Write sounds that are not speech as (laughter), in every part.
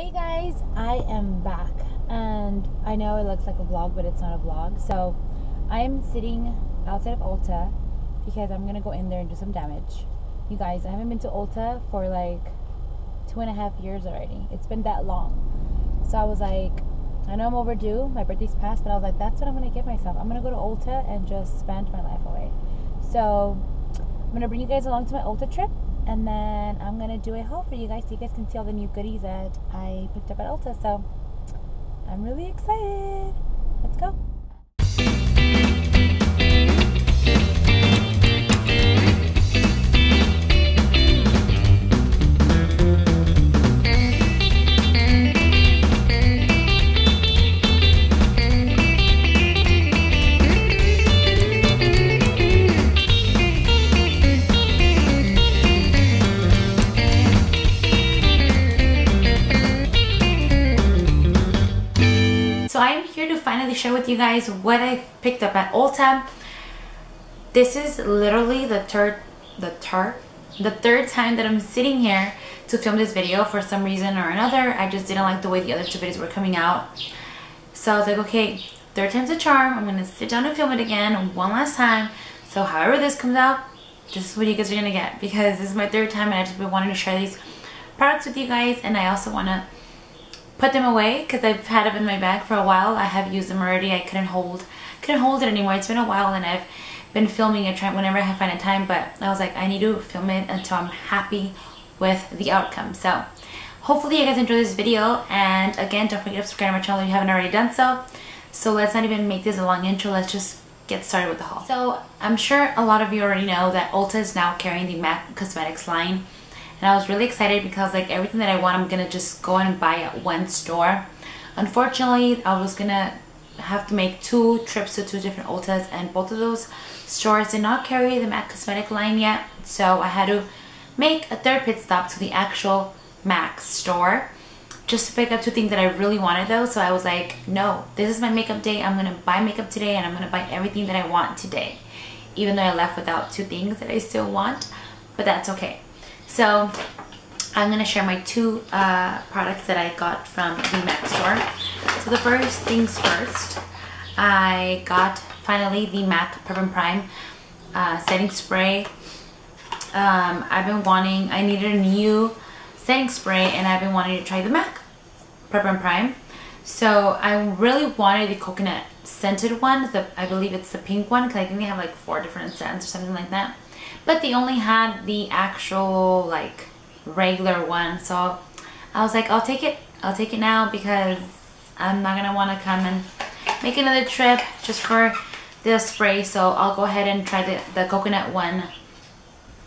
Hey guys, I am back and I know it looks like a vlog but it's not a vlog. So I am sitting outside of Ulta because I'm gonna go in there and do some damage. You guys, I haven't been to Ulta for like two and a half years already. It's been that long. So I was like, I know I'm overdue. My birthday's passed, but I was like, that's what I'm gonna give myself. I'm gonna go to Ulta and just spend my life away. So I'm gonna bring you guys along to my Ulta trip and then I'm gonna do a haul for you guys so you guys can see all the new goodies that I picked up at Ulta. So I'm really excited. Let's go. Share with you guys what I picked up at Ulta. This is literally the third, the third, the third time that I'm sitting here to film this video for some reason or another. I just didn't like the way the other two videos were coming out. So I was like, okay, third time's a charm. I'm gonna sit down and film it again one last time. So however this comes out, this is what you guys are gonna get because this is my third time and I just been wanting to share these products with you guys and I also wanna put them away because I've had them in my bag for a while. I have used them already. I couldn't hold couldn't hold it anymore. It's been a while and I've been filming it whenever I find a time but I was like I need to film it until I'm happy with the outcome. So hopefully you guys enjoy this video and again don't forget to subscribe to my channel if you haven't already done so. So let's not even make this a long intro. Let's just get started with the haul. So I'm sure a lot of you already know that Ulta is now carrying the MAC Cosmetics line and I was really excited because like everything that I want I'm gonna just go and buy at one store. Unfortunately I was gonna have to make two trips to two different Ultas and both of those stores did not carry the MAC cosmetic line yet so I had to make a third pit stop to the actual MAC store just to pick up two things that I really wanted though. So I was like no this is my makeup day. I'm gonna buy makeup today and I'm gonna buy everything that I want today even though I left without two things that I still want but that's okay so I'm going to share my two uh, products that I got from the MAC store. So the first things first, I got finally the MAC Prep and Prime uh, setting spray. Um, I've been wanting, I needed a new setting spray and I've been wanting to try the MAC Prep and Prime. So I really wanted the coconut scented one. The, I believe it's the pink one because I think they have like four different scents or something like that but they only had the actual like regular one so I was like I'll take it. I'll take it now because I'm not gonna want to come and make another trip just for the spray so I'll go ahead and try the, the coconut one.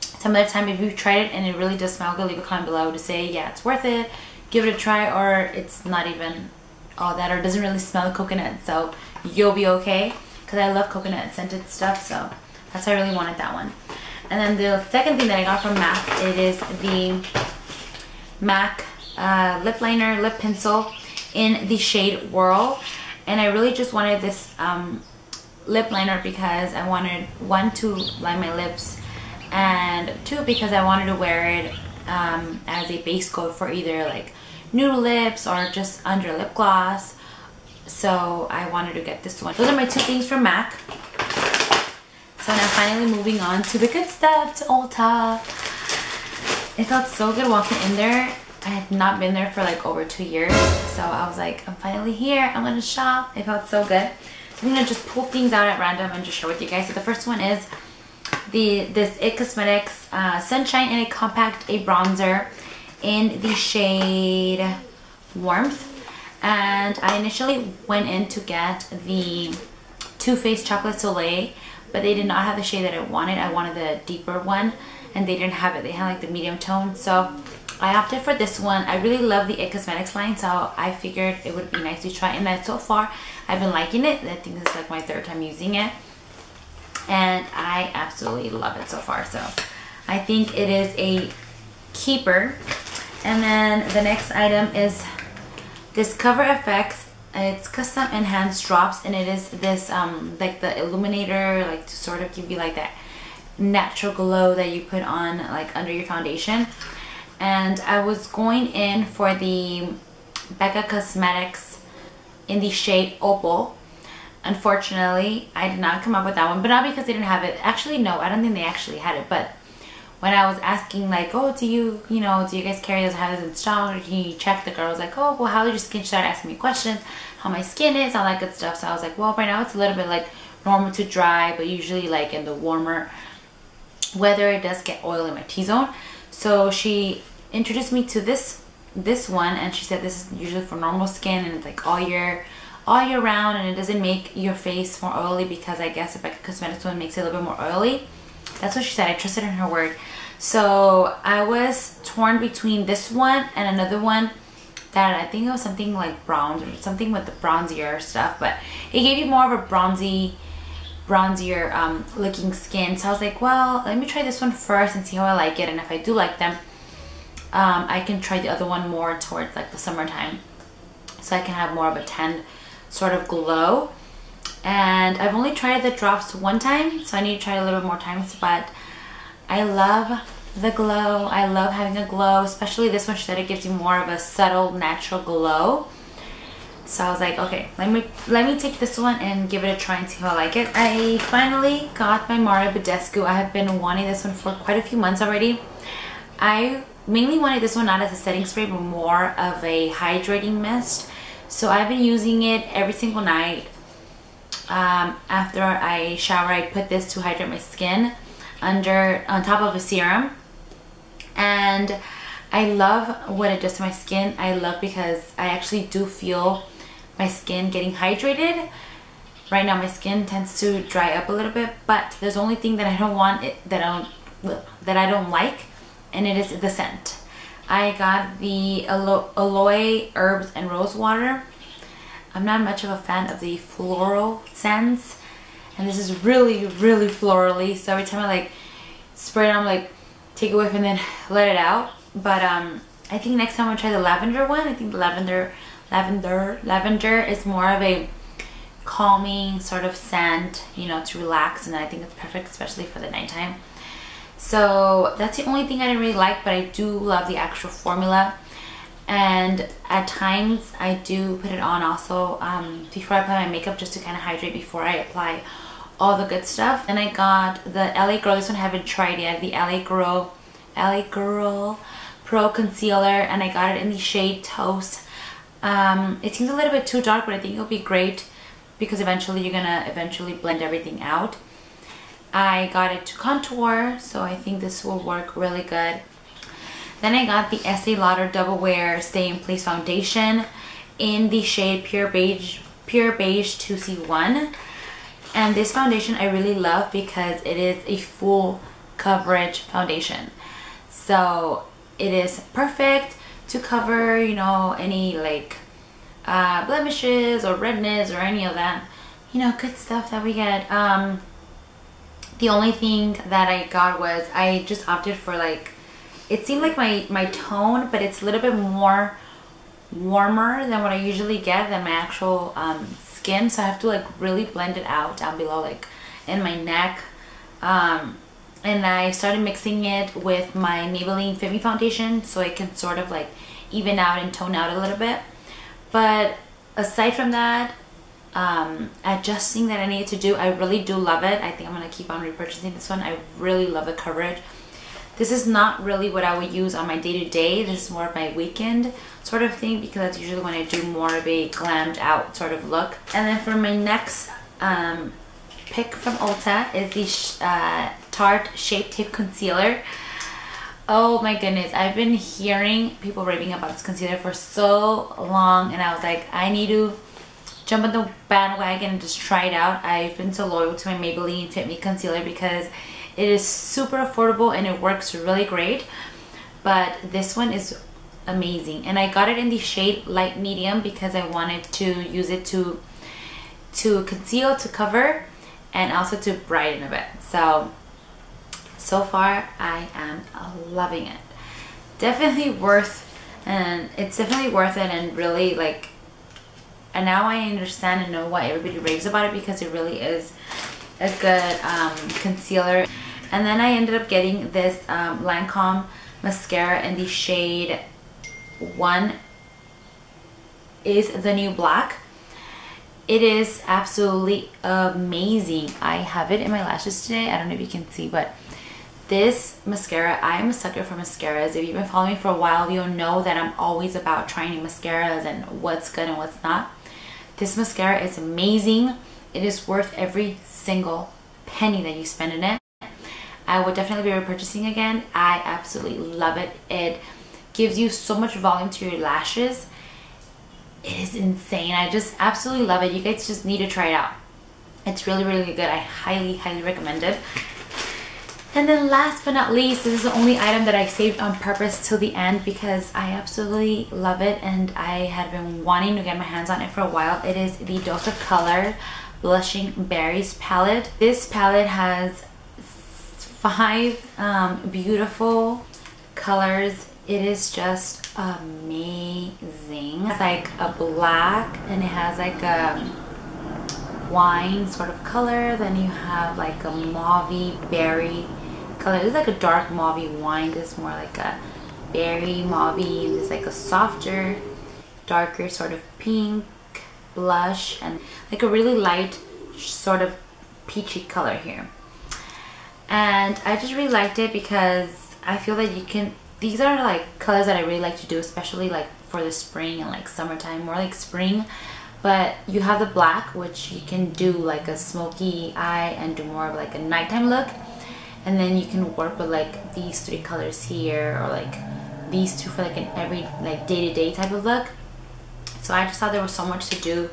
Some other time if you've tried it and it really does smell good leave a comment below to say yeah it's worth it. Give it a try or it's not even all that or doesn't really smell coconut so you'll be okay because I love coconut scented stuff so that's why I really wanted that one and then the second thing that I got from MAC, it is the MAC uh, lip liner, lip pencil in the shade Whirl. And I really just wanted this um, lip liner because I wanted, one, to line my lips, and two, because I wanted to wear it um, as a base coat for either like nude lips or just under lip gloss. So I wanted to get this one. Those are my two things from MAC. So now finally moving on to the good stuff, to Ulta. It felt so good walking in there. I had not been there for like over two years. So I was like, I'm finally here. I'm gonna shop. It felt so good. So I'm gonna just pull things out at random and just share with you guys. So the first one is the this IT Cosmetics uh, Sunshine in a Compact A Bronzer in the shade Warmth. And I initially went in to get the Too Faced Chocolate Soleil but they did not have the shade that I wanted. I wanted the deeper one and they didn't have it. They had like the medium tone. So I opted for this one. I really love the IT Cosmetics line, so I figured it would be nice to try. And that so far, I've been liking it. I think this is like my third time using it. And I absolutely love it so far. So I think it is a keeper. And then the next item is this Cover FX it's custom enhancer drops and it is this um like the illuminator like to sort of give you like that natural glow that you put on like under your foundation and I was going in for the Becca Cosmetics in the shade Opal. Unfortunately, I did not come up with that one, but not because they didn't have it. Actually, no, I don't think they actually had it, but when I was asking like, oh, do you, you know, do you guys carry this, have this in stock, or can you check? The girl was like, oh, well, how is your skin? She started asking me questions, how my skin is, all that good stuff. So I was like, well, right now it's a little bit like normal to dry, but usually like in the warmer weather, it does get oil in my T-zone. So she introduced me to this this one, and she said this is usually for normal skin, and it's like all year all year round and it doesn't make your face more oily because I guess the Becca Cosmetics one makes it a little bit more oily. That's what she said. I trusted in her word. So I was torn between this one and another one that I think it was something like bronze or something with the bronzier stuff, but it gave you more of a bronzy, bronzier um, looking skin. So I was like, well, let me try this one first and see how I like it. And if I do like them, um, I can try the other one more towards like the summertime. So I can have more of a tan sort of glow and I've only tried the drops one time so I need to try it a little bit more times but I love the glow. I love having a glow especially this one she said it gives you more of a subtle natural glow. So I was like okay let me let me take this one and give it a try and see how I like it. I finally got my Mario Badescu. I have been wanting this one for quite a few months already. I mainly wanted this one not as a setting spray but more of a hydrating mist. So I've been using it every single night um, after I shower I put this to hydrate my skin under on top of a serum. And I love what it does to my skin. I love because I actually do feel my skin getting hydrated. Right now my skin tends to dry up a little bit but there's only thing that I don't want it that I don't that I don't like and it is the scent. I got the alo aloe herbs and rose water I'm not much of a fan of the floral scents. And this is really, really florally. So every time I like spray it, I'm like, take a whiff and then (laughs) let it out. But um, I think next time I'm gonna try the lavender one. I think the lavender, lavender, lavender is more of a calming sort of scent, you know, to relax. And I think it's perfect, especially for the nighttime. So that's the only thing I didn't really like, but I do love the actual formula and at times I do put it on also um, before I apply my makeup just to kind of hydrate before I apply all the good stuff. And I got the LA Girl, this one I haven't tried yet, the LA Girl, LA Girl Pro Concealer and I got it in the shade Toast. Um, it seems a little bit too dark but I think it'll be great because eventually you're gonna eventually blend everything out. I got it to contour so I think this will work really good. Then I got the Estee Lauder Double Wear Stay in Place Foundation in the shade Pure Beige, Pure Beige 2C1. And this foundation I really love because it is a full coverage foundation. So it is perfect to cover, you know, any like uh, blemishes or redness or any of that, you know, good stuff that we get. Um, the only thing that I got was I just opted for like it seemed like my, my tone, but it's a little bit more warmer than what I usually get than my actual um, skin. So I have to like really blend it out down below, like in my neck. Um, and I started mixing it with my Maybelline Fit Me Foundation so it can sort of like even out and tone out a little bit. But aside from that, um, adjusting that I needed to do, I really do love it. I think I'm going to keep on repurchasing this one. I really love the coverage. This is not really what I would use on my day-to-day. -day. This is more of my weekend sort of thing because that's usually when I do more of a glammed out sort of look. And then for my next um, pick from Ulta is the uh, Tarte Shape Tape Concealer. Oh my goodness, I've been hearing people raving about this concealer for so long and I was like, I need to jump on the bandwagon and just try it out. I've been so loyal to my Maybelline Fit Me Concealer because it is super affordable and it works really great. But this one is amazing. And I got it in the shade light medium because I wanted to use it to to conceal, to cover, and also to brighten a bit. So, so far I am loving it. Definitely worth, and it's definitely worth it and really like, and now I understand and know why everybody raves about it because it really is a good um, concealer. And then I ended up getting this um, Lancome mascara in the shade 1 is the new black. It is absolutely amazing. I have it in my lashes today. I don't know if you can see, but this mascara, I'm a sucker for mascaras. If you've been following me for a while, you'll know that I'm always about trying new mascaras and what's good and what's not. This mascara is amazing. It is worth every single penny that you spend in it. I would definitely be repurchasing again. I absolutely love it. It gives you so much volume to your lashes. It is insane. I just absolutely love it. You guys just need to try it out. It's really, really good. I highly, highly recommend it. And then last but not least, this is the only item that I saved on purpose till the end because I absolutely love it and I had been wanting to get my hands on it for a while. It is the Dose of Color Blushing Berries palette. This palette has five um, beautiful colors. It is just amazing. It's like a black and it has like a wine sort of color. Then you have like a mauve berry color. It's like a dark mauve wine. It's more like a berry mauve. This is like a softer, darker sort of pink blush and like a really light sort of peachy color here and I just really liked it because I feel that you can these are like colors that I really like to do especially like for the spring and like summertime more like spring. But you have the black which you can do like a smoky eye and do more of like a nighttime look. And then you can work with like these three colors here or like these two for like an every like day-to-day -day type of look. So I just thought there was so much to do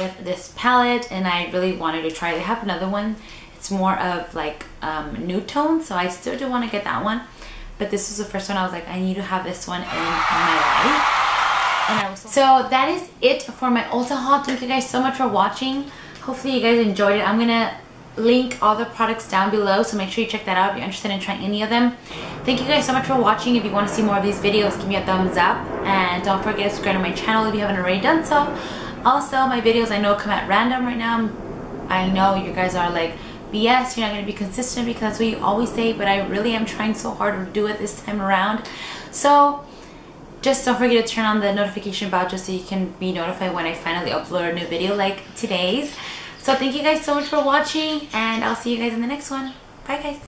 with this palette and I really wanted to try they have another one it's more of like um, nude tone, so I still do want to get that one. But this was the first one I was like, I need to have this one in my life. so that is it for my Ulta haul. Thank you guys so much for watching. Hopefully you guys enjoyed it. I'm going to link all the products down below so make sure you check that out if you're interested in trying any of them thank you guys so much for watching if you want to see more of these videos give me a thumbs up and don't forget to subscribe to my channel if you haven't already done so also my videos i know come at random right now i know you guys are like BS, you're not going to be consistent because that's what you always say, but I really am trying so hard to do it this time around. So just don't forget to turn on the notification bell just so you can be notified when I finally upload a new video like today's. So thank you guys so much for watching and I'll see you guys in the next one. Bye guys.